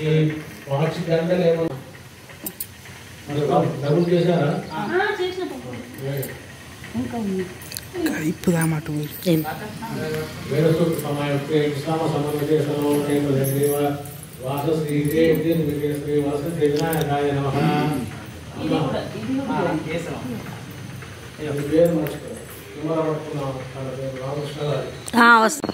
ఈ వాచ్ దండలు ఏమో డబ్బులు చేశారా? ఇంకా ఉంది. కడిపుదామటు వస్తా.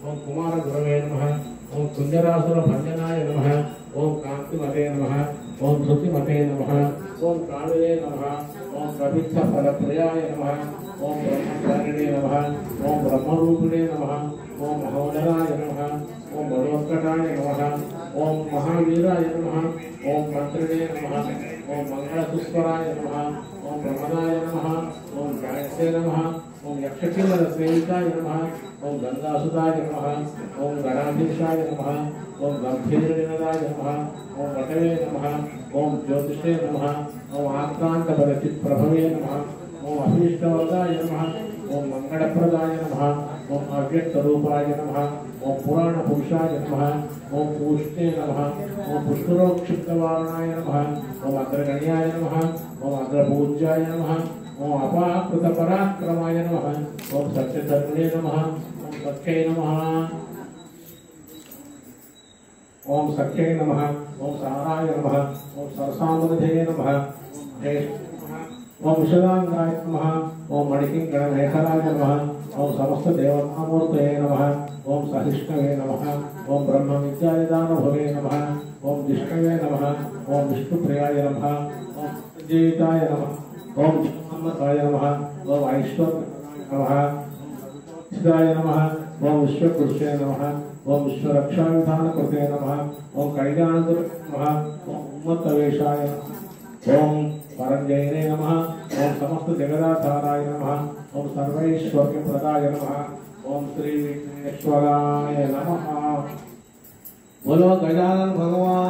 ओम कुमार गुरवे नमः ओम कुंजरासुर भंजनाय नमः ओम कांतिमते नमः ओम धृतिमते नमः ओम कालवे नमः ओम प्रवित्त फलप्रियाय नमः ओम ब्रह्मचारिणे नमः ओम ब्रह्मरूपिणे नमः ओम महोदराय नमः ओम बलोत्कटाय नमः ओम महावीराय नमः ओम मंत्रिणे नमः ओम मंगलपुष्कराय नमः ओम ब्रह्मणाय नमः ओम गायसे नमः ओम यक्षकिन्नर सेविकाय नमः ओम गंगासुताय नमः ओम गणाधीशाय नमः ओम गंभीरनिनदाय नमः ओम वटवे नमः ओम ज्योतिषे नमः ओम आक्रांत बलचित प्रभवे नमः ओम अभीष्टवर्गाय नमः ओम मंगलप्रदाय नमः ओम अव्यक्तरूपाय नमः ओम पुराण पुरुषाय नमः ओम पूष्णे नमः ओम पुष्करोक्षिप्तवारणाय नमः ओम अग्रगण्याय नमः ओम अग्रपूज्याय नमः ओम अपाकृत पराक्रमाय नमः ओम सत्यधर्मणे नमः ओम सत्यै नमः ओम सत्यै नमः ओम साराय नमः ओम सरसामृधये नमः हे ओम विशदांगाय नमः ओम मणिकिंगणमेखलाय नमः ओम समस्त देवतामूर्तये नमः ओम सहिष्णवे नमः ओम ब्रह्म विद्यायदानुभवे नमः ओम विष्णवे नमः ओम विष्णुप्रियाय नमः ओम जीविताय नमः ओम ब्रह्मकाय नमः, ओम ऐश्वर्य नमः सिद्धाय नमः, ओम विश्वपुरुषे नमः, ओम विश्वरक्षाविधानकृते नमः, ओम कल्याणगुरु नमः ओम उम्मत्तवेशाय ओम परञ्जयिने नमः, ओम समस्त जगदाधाराय नमः, ओम सर्वैश्वर्यप्रदाय नमः, ओम श्री विघ्नेश्वराय नमः। बोलो गजानन भगवान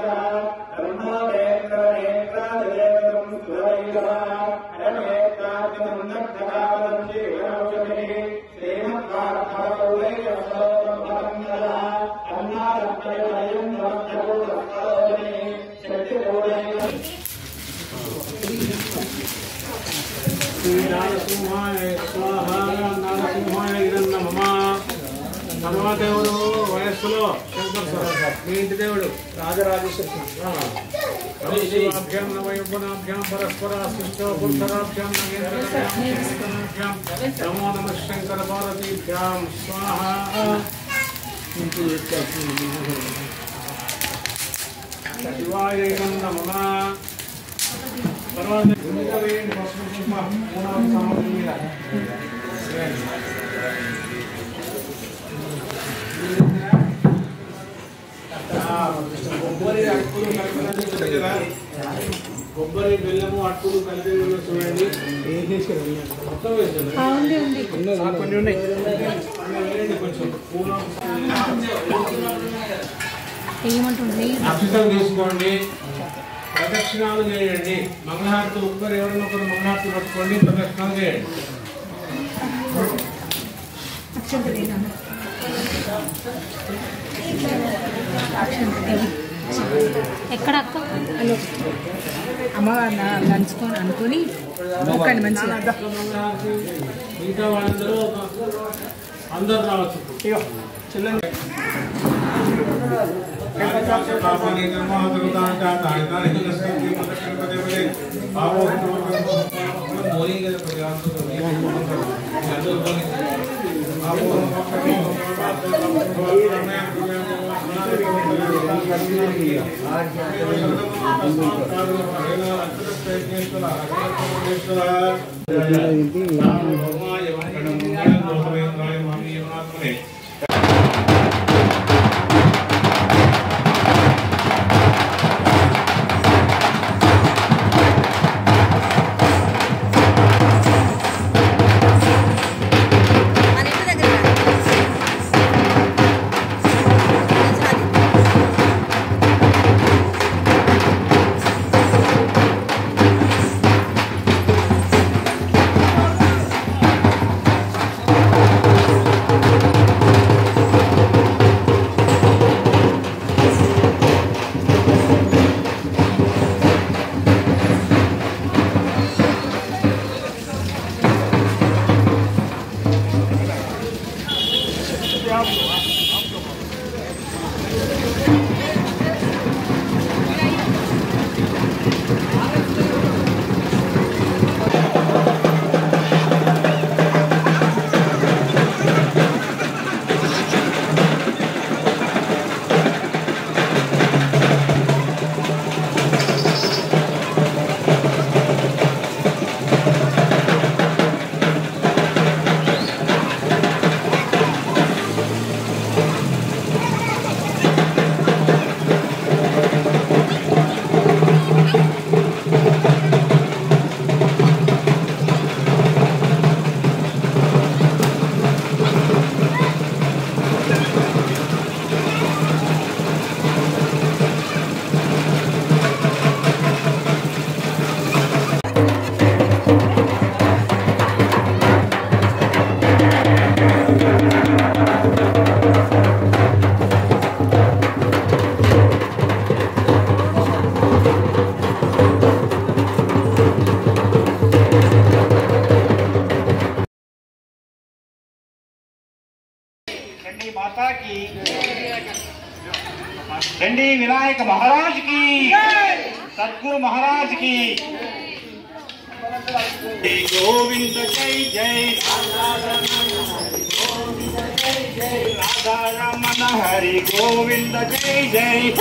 శ్రీనారసింహాయ స్వాహ నారసింహాయ ఇదన్న మమ హనుమదేవుడు వయస్సులో శంకర్ సార్ మీ ఇంటి దేవుడు రాజరాజేశ్వర నవయువనాభ్యాం పరస్పర సృష్టో పురుషరాభ్యాం నగేంద్రభ్యాం నమో నమ శంకర పార్వతీభ్యాం స్వాహ శివాయ ఇదన్న మమ తర్వాత ముందుగా కొబ్బరి అట్టులు కలిపి కొబ్బరి బెల్లము అట్టులు కలిపి చూడండి మొత్తం వేసాను కొన్ని ఉన్నాయి కొంచెం పూర్ణం వేసుకోండి ప్రదక్షిణాలు చేయండి. మంగళహారతి ఒక్కరు ఎవరైనా ఒకరు మంగళహారతి పట్టుకోండి ప్రదక్షిణాలు చేయండి. ఎక్కడ అక్క? అమ్మవారిని లంచుకొని అనుకొని ఒక్కండి మంచిగా. ఇంకా వాళ్ళందరూ అందరూ రావచ్చు. पापाने कर्मा दुर्दान चा ताइतान ही नस्ते की मदद करते बजे बाबू हम मोरी के परिवार को चलो बोले बाबू हम पकड़े आज चंडी माता की। चंडी विनायक महाराज की। सदगुरु महाराज की। गोविंद, जय जय राधा रमन। हरि गोविंद, जय जय।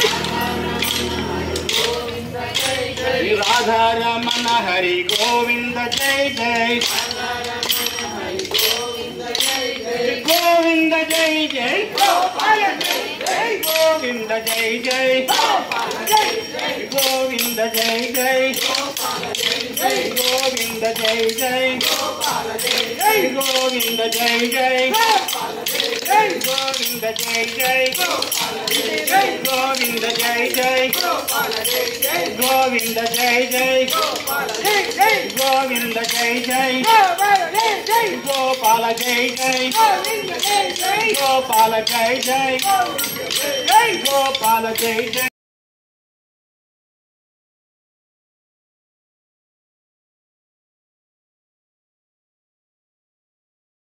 राधा रमन, हरि गोविंद, जय जय। గోవింద జై జై గోపాల జై జై గోవింద జై జై గోవింద జై జై గోవింద జై జై గోవింద జై జై గోవింద జై జై గోవింద జై జై గోవింద జై జై గోవింద జై జై గోపాల జై జై. గోపాల జై జై. గోపాల జై జై.